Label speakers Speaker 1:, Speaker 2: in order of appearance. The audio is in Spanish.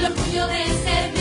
Speaker 1: lo tuyo vencer.